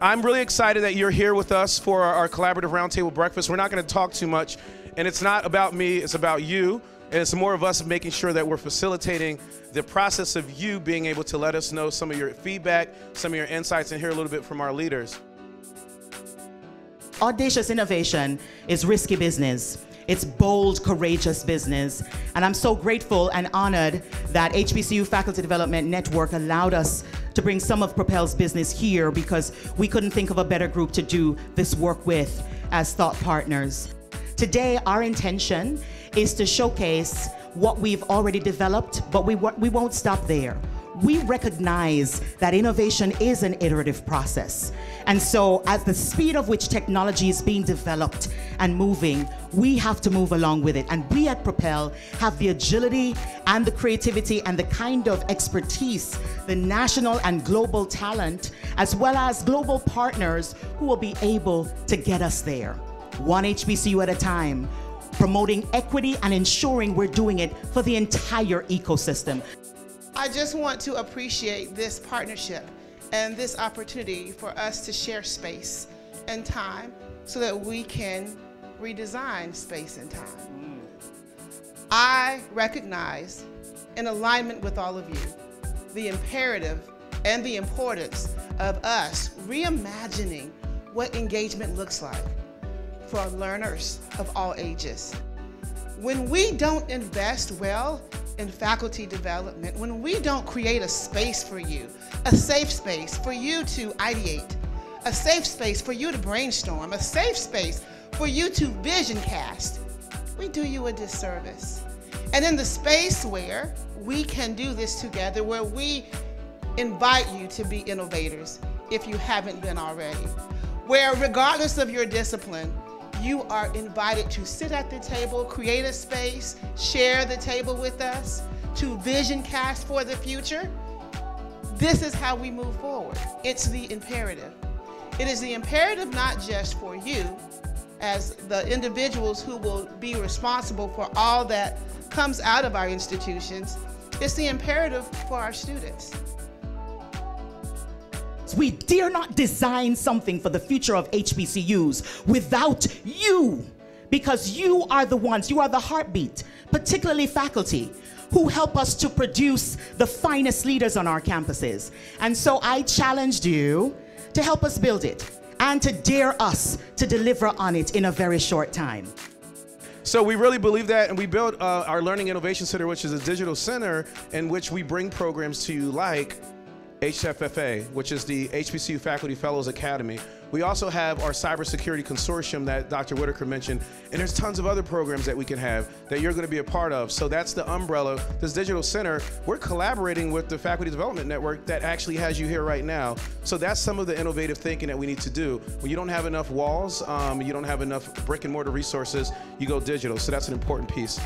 I'm really excited that you're here with us for our, our collaborative roundtable breakfast. We're not going to talk too much, and it's not about me, it's about you. And it's more of us making sure that we're facilitating the process of you being able to let us know some of your feedback, some of your insights, and hear a little bit from our leaders. Audacious innovation is risky business. It's bold, courageous business. And I'm so grateful and honored that HBCU Faculty Development Network allowed us to bring some of Propel's business here because we couldn't think of a better group to do this work with as thought partners. Today, our intention is to showcase what we've already developed, but we, we won't stop there. We recognize that innovation is an iterative process. And so, at the speed of which technology is being developed and moving, we have to move along with it. And we at Propel have the agility and the creativity and the kind of expertise, the national and global talent, as well as global partners who will be able to get us there, one HBCU at a time promoting equity and ensuring we're doing it for the entire ecosystem. I just want to appreciate this partnership and this opportunity for us to share space and time so that we can redesign space and time. I recognize, in alignment with all of you, the imperative and the importance of us reimagining what engagement looks like for learners of all ages. When we don't invest well in faculty development, when we don't create a space for you, a safe space for you to ideate, a safe space for you to brainstorm, a safe space for you to vision cast, we do you a disservice. And in the space where we can do this together, where we invite you to be innovators if you haven't been already, where regardless of your discipline, you are invited to sit at the table, create a space, share the table with us, to vision cast for the future. This is how we move forward. It's the imperative. It is the imperative not just for you as the individuals who will be responsible for all that comes out of our institutions, it's the imperative for our students. We dare not design something for the future of HBCUs without you, because you are the ones, you are the heartbeat, particularly faculty, who help us to produce the finest leaders on our campuses. And so I challenged you to help us build it and to dare us to deliver on it in a very short time. So we really believe that, and we built uh, our Learning Innovation Center, which is a digital center in which we bring programs to you like HFFA, which is the HBCU Faculty Fellows Academy. We also have our cybersecurity consortium that Dr. Whitaker mentioned, and there's tons of other programs that we can have that you're going to be a part of. So that's the umbrella, this digital center. We're collaborating with the Faculty Development Network that actually has you here right now. So that's some of the innovative thinking that we need to do. When you don't have enough walls, um, you don't have enough brick and mortar resources, you go digital. So that's an important piece.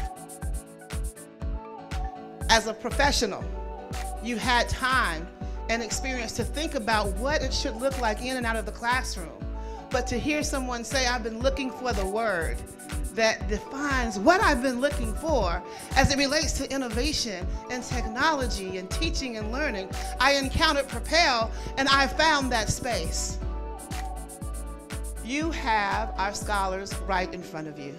As a professional, you had time and experience to think about what it should look like in and out of the classroom. But to hear someone say, I've been looking for the word that defines what I've been looking for as it relates to innovation and technology and teaching and learning, I encountered Propel and I found that space. You have our scholars right in front of you.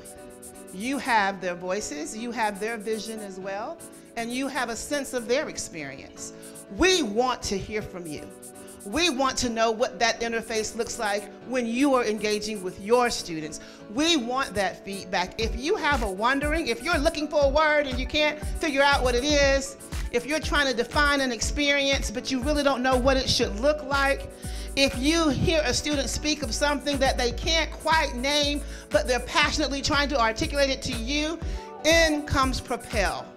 You have their voices, you have their vision as well, and you have a sense of their experience. We want to hear from you. We want to know what that interface looks like when you are engaging with your students. We want that feedback. If you have a wondering, if you're looking for a word and you can't figure out what it is, if you're trying to define an experience but you really don't know what it should look like, if you hear a student speak of something that they can't quite name but they're passionately trying to articulate it to you, in comes Propel.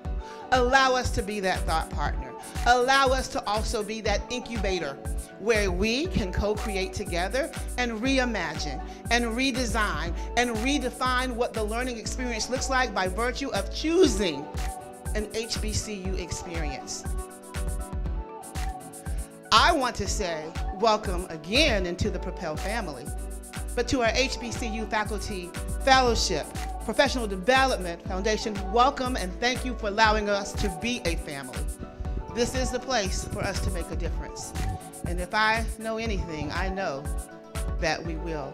Allow us to be that thought partner allow us to also be that incubator where we can co-create together and reimagine and redesign and redefine what the learning experience looks like by virtue of choosing an HBCU experience. I want to say welcome again into the Propel family, but to our HBCU Faculty Fellowship, Professional Development Foundation, welcome and thank you for allowing us to be a family. This is the place for us to make a difference. And if I know anything, I know that we will.